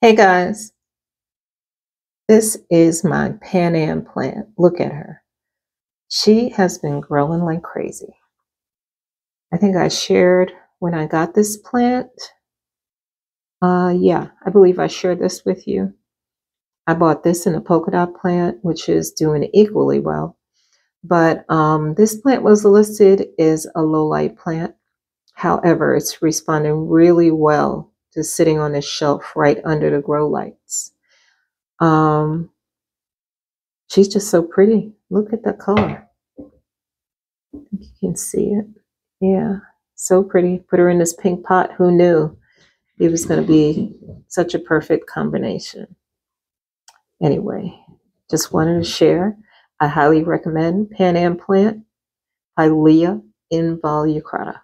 Hey guys, this is my Pan Am plant. Look at her. She has been growing like crazy. I think I shared when I got this plant. Uh, yeah, I believe I shared this with you. I bought this in a polka dot plant, which is doing equally well. But um, this plant was listed as a low light plant. However, it's responding really well just sitting on this shelf right under the grow lights. Um, she's just so pretty. Look at the color. You can see it. Yeah, so pretty. Put her in this pink pot. Who knew it was going to be such a perfect combination? Anyway, just wanted to share. I highly recommend Pan Am Plant Pilea Involucrata.